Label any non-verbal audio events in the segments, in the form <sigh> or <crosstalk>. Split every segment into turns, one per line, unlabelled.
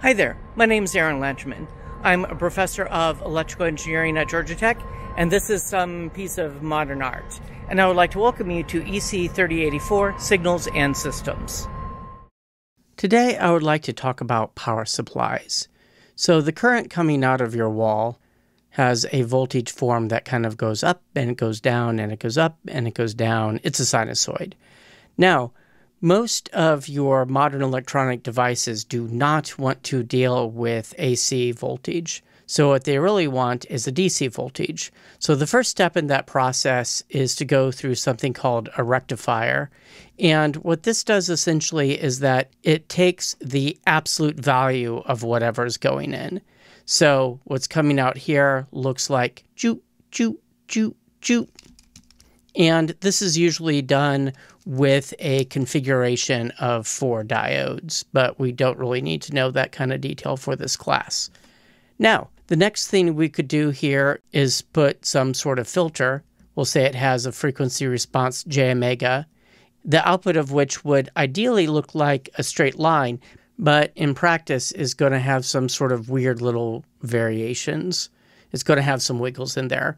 Hi there, my name is Aaron Lanterman. I'm a professor of electrical engineering at Georgia Tech, and this is some piece of modern art. And I would like to welcome you to ECE 3084 Signals and Systems. Today, I would like to talk about power supplies. So, the current coming out of your wall has a voltage form that kind of goes up and it goes down and it goes up and it goes down. It's a sinusoid. Now, most of your modern electronic devices do not want to deal with AC voltage. So, what they really want is a DC voltage. So, the first step in that process is to go through something called a rectifier. And what this does essentially is that it takes the absolute value of whatever is going in. So, what's coming out here looks like joot, joot, joot, joot. And this is usually done with a configuration of four diodes, but we don't really need to know that kind of detail for this class. Now, the next thing we could do here is put some sort of filter. We'll say it has a frequency response j omega, the output of which would ideally look like a straight line, but in practice is going to have some sort of weird little variations. It's going to have some wiggles in there.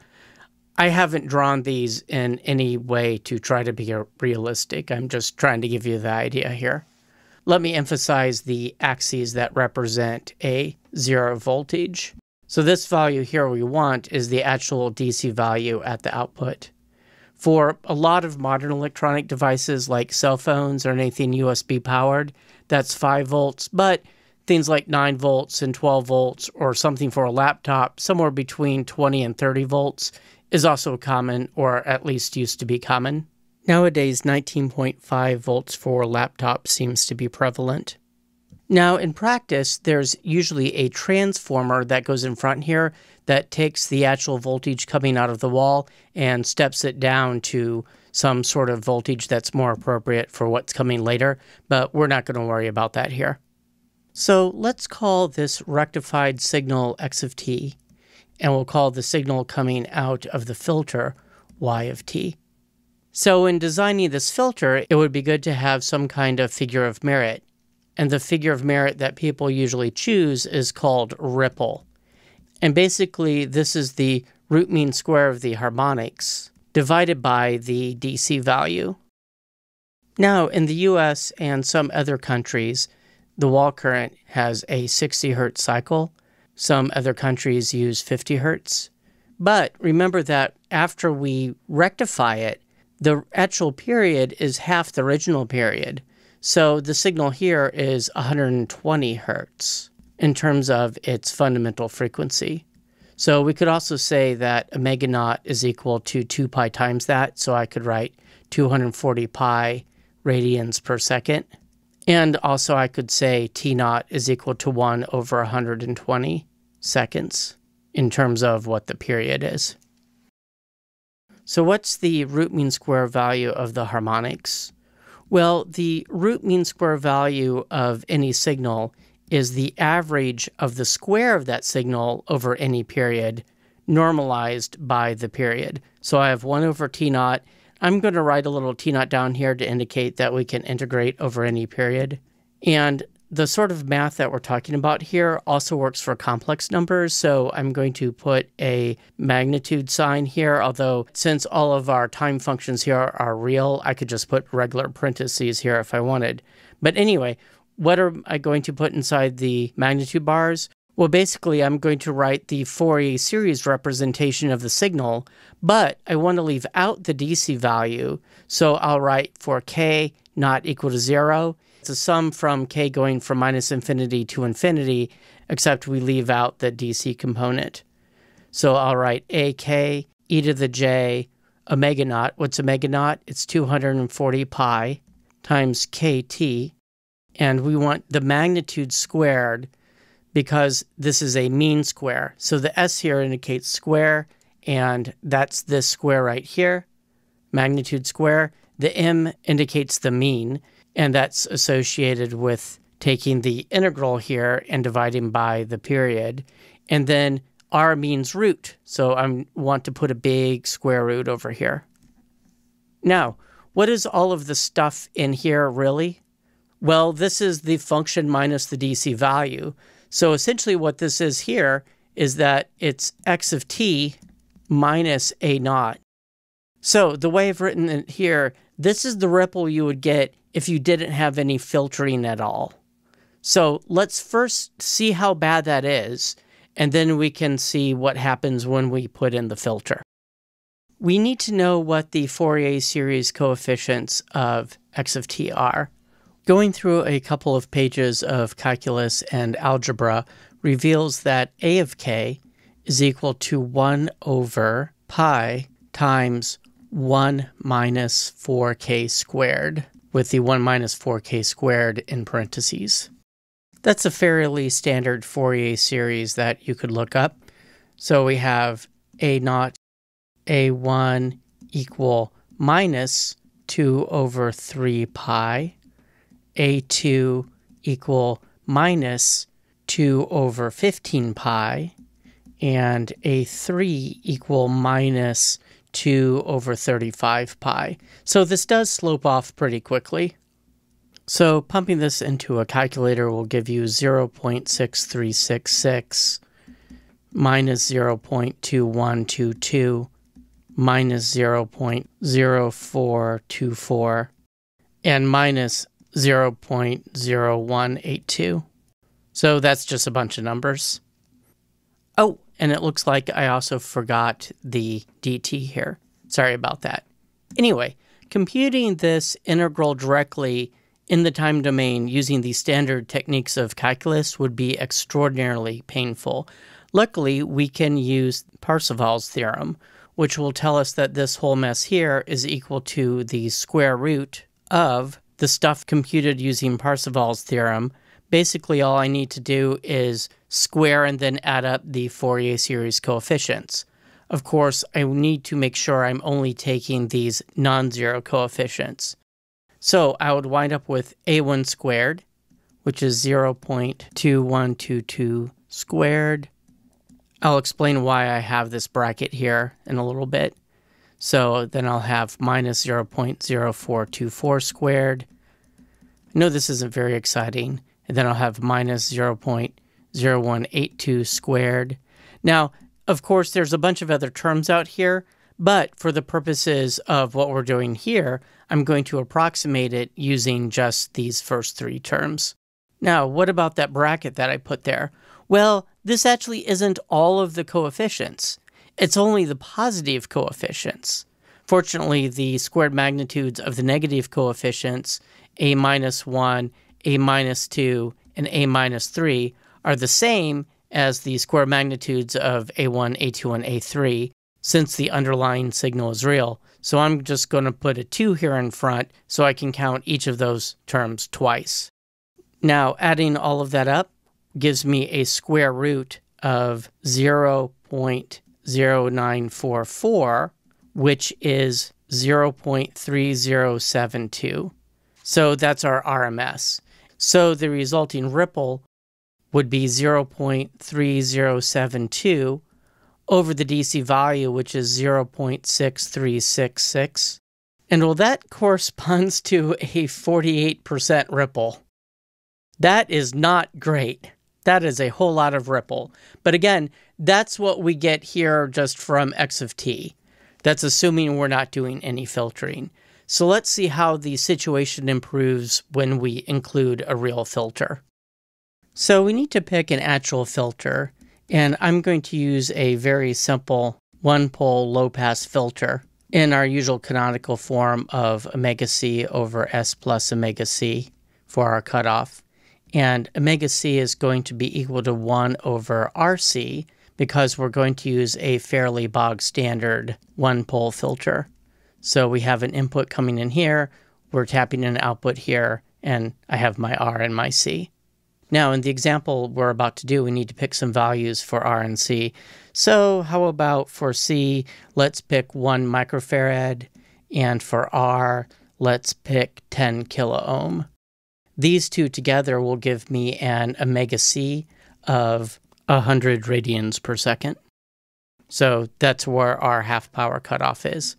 I haven't drawn these in any way to try to be realistic. I'm just trying to give you the idea here. Let me emphasize the axes that represent a zero voltage. So this value here we want is the actual DC value at the output. For a lot of modern electronic devices like cell phones or anything USB powered, that's 5 volts, but things like 9 volts and 12 volts or something for a laptop, somewhere between 20 and 30 volts is also common, or at least used to be common. Nowadays, 19.5 volts for laptops seems to be prevalent. Now, in practice, there's usually a transformer that goes in front here that takes the actual voltage coming out of the wall and steps it down to some sort of voltage that's more appropriate for what's coming later, but we're not going to worry about that here. So let's call this rectified signal x of t and we'll call the signal coming out of the filter y of t. So in designing this filter, it would be good to have some kind of figure of merit. And the figure of merit that people usually choose is called ripple. And basically, this is the root mean square of the harmonics divided by the DC value. Now, in the US and some other countries, the wall current has a 60 hertz cycle, some other countries use 50 hertz. But remember that after we rectify it, the actual period is half the original period. So the signal here is 120 hertz in terms of its fundamental frequency. So we could also say that omega naught is equal to 2 pi times that. So I could write 240 pi radians per second. And also I could say T naught is equal to 1 over 120 seconds in terms of what the period is. So what's the root mean square value of the harmonics? Well, the root mean square value of any signal is the average of the square of that signal over any period normalized by the period. So I have 1 over t naught. I'm going to write a little t naught down here to indicate that we can integrate over any period. And the sort of math that we're talking about here also works for complex numbers. So I'm going to put a magnitude sign here, although since all of our time functions here are real, I could just put regular parentheses here if I wanted. But anyway, what am I going to put inside the magnitude bars? Well, basically, I'm going to write the Fourier series representation of the signal, but I want to leave out the DC value. So I'll write for k not equal to zero it's a sum from k going from minus infinity to infinity, except we leave out the DC component. So I'll write ak e to the j omega naught. What's omega naught? It's 240 pi times kt. And we want the magnitude squared because this is a mean square. So the s here indicates square, and that's this square right here, magnitude square. The m indicates the mean. And that's associated with taking the integral here and dividing by the period. And then r means root. So I want to put a big square root over here. Now, what is all of the stuff in here really? Well, this is the function minus the DC value. So essentially what this is here is that it's x of t minus a naught. So the way I've written it here, this is the ripple you would get if you didn't have any filtering at all. So let's first see how bad that is, and then we can see what happens when we put in the filter. We need to know what the Fourier series coefficients of x of t are. Going through a couple of pages of calculus and algebra reveals that a of k is equal to 1 over pi times 1 minus 4k squared, with the 1 minus 4k squared in parentheses. That's a fairly standard Fourier series that you could look up. So we have a naught, a1 equal minus 2 over 3 pi, a2 equal minus 2 over 15 pi, and a3 equal minus 2 over 35 pi. So this does slope off pretty quickly. So pumping this into a calculator will give you 0.6366 minus 0.2122 minus 0.0424 and minus 0.0182. So that's just a bunch of numbers. Oh, and it looks like I also forgot the dt here. Sorry about that. Anyway, computing this integral directly in the time domain using the standard techniques of calculus would be extraordinarily painful. Luckily, we can use Parseval's theorem, which will tell us that this whole mess here is equal to the square root of the stuff computed using Parseval's theorem. Basically, all I need to do is square and then add up the Fourier series coefficients. Of course, I need to make sure I'm only taking these non-zero coefficients. So I would wind up with a1 squared, which is 0.2122 squared. I'll explain why I have this bracket here in a little bit. So then I'll have minus 0.0424 squared. I know this isn't very exciting. And then I'll have minus 0.0182 squared. Now, of course, there's a bunch of other terms out here, but for the purposes of what we're doing here, I'm going to approximate it using just these first three terms. Now, what about that bracket that I put there? Well, this actually isn't all of the coefficients. It's only the positive coefficients. Fortunately, the squared magnitudes of the negative coefficients, a minus 1, a minus 2, and a minus 3, are the same as the square magnitudes of a1, a2, and a3, since the underlying signal is real. So I'm just going to put a 2 here in front so I can count each of those terms twice. Now, adding all of that up gives me a square root of 0.0944, which is 0.3072. So that's our RMS. So the resulting ripple would be 0.3072 over the DC value, which is 0.6366. And well, that <laughs> corresponds to a 48% ripple. That is not great. That is a whole lot of ripple. But again, that's what we get here just from x of t. That's assuming we're not doing any filtering. So let's see how the situation improves when we include a real filter. So we need to pick an actual filter. And I'm going to use a very simple one pole low pass filter in our usual canonical form of omega c over s plus omega c for our cutoff. And omega c is going to be equal to 1 over rc because we're going to use a fairly bog standard one pole filter. So we have an input coming in here, we're tapping an output here, and I have my R and my C. Now, in the example we're about to do, we need to pick some values for R and C. So how about for C, let's pick 1 microfarad, and for R, let's pick 10 kiloohm. These two together will give me an omega C of 100 radians per second. So that's where our half power cutoff is.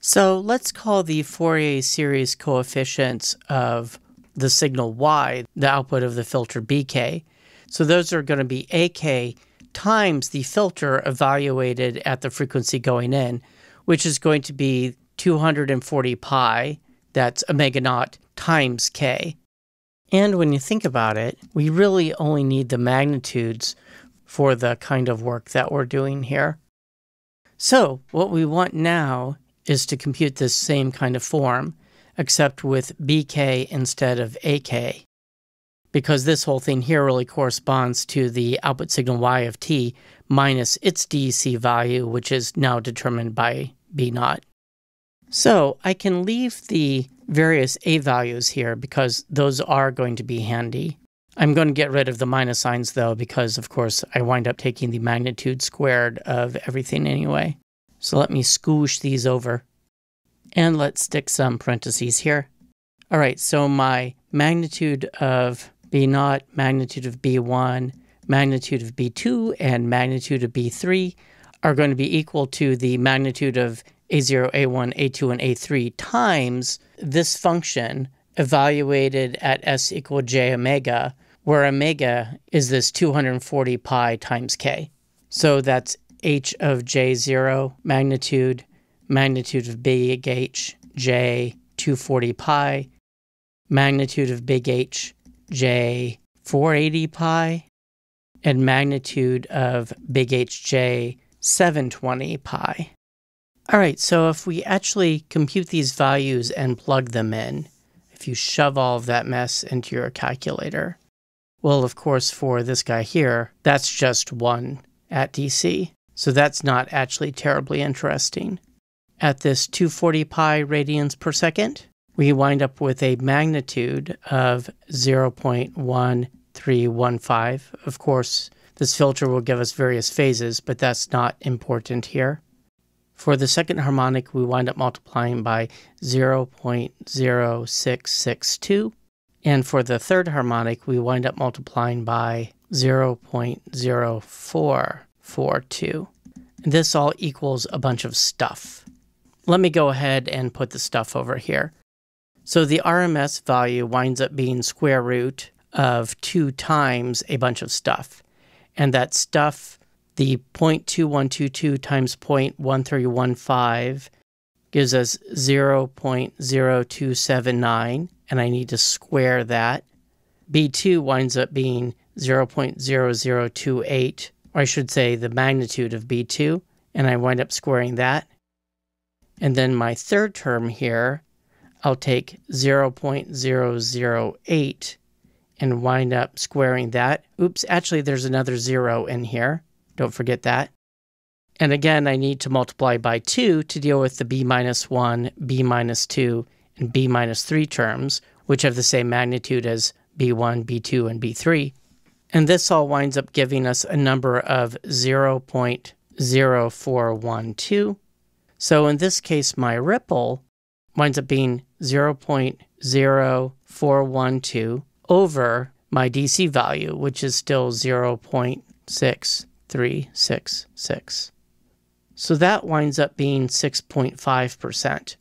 So let's call the Fourier series coefficients of the signal Y, the output of the filter BK. So those are going to be AK times the filter evaluated at the frequency going in, which is going to be 240 pi, that's omega naught, times K. And when you think about it, we really only need the magnitudes for the kind of work that we're doing here. So what we want now is to compute this same kind of form, except with BK instead of AK. Because this whole thing here really corresponds to the output signal Y of t minus its DC value, which is now determined by B naught. So I can leave the various A values here because those are going to be handy. I'm going to get rid of the minus signs though because of course I wind up taking the magnitude squared of everything anyway. So let me scoosh these over. And let's stick some parentheses here. All right, so my magnitude of B naught, magnitude of B1, magnitude of B2, and magnitude of B3 are going to be equal to the magnitude of A0, A1, A2, and A3 times this function evaluated at S equal J omega, where omega is this 240 pi times K. So that's h of j0 magnitude, magnitude of big H, j 240 pi, magnitude of big H, j 480 pi, and magnitude of big HJ 720 pi. All right, so if we actually compute these values and plug them in, if you shove all of that mess into your calculator, well, of course, for this guy here, that's just one at DC. So that's not actually terribly interesting. At this 240 pi radians per second, we wind up with a magnitude of 0.1315. Of course, this filter will give us various phases, but that's not important here. For the second harmonic, we wind up multiplying by 0.0662. And for the third harmonic, we wind up multiplying by 0.0442. And this all equals a bunch of stuff. Let me go ahead and put the stuff over here. So the RMS value winds up being square root of 2 times a bunch of stuff. And that stuff, the 0.2122 times 0.1315 gives us 0.0279, and I need to square that. B2 winds up being 0.0028 or I should say the magnitude of B2, and I wind up squaring that. And then my third term here, I'll take 0.008 and wind up squaring that. Oops, actually there's another zero in here. Don't forget that. And again, I need to multiply by 2 to deal with the b minus 1, b minus 2, and b minus 3 terms, which have the same magnitude as b1, b2, and b3. And this all winds up giving us a number of 0.0412. So in this case, my ripple winds up being 0.0412 over my DC value, which is still 0.6366. So that winds up being 6.5%,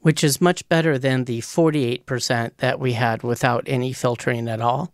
which is much better than the 48% that we had without any filtering at all.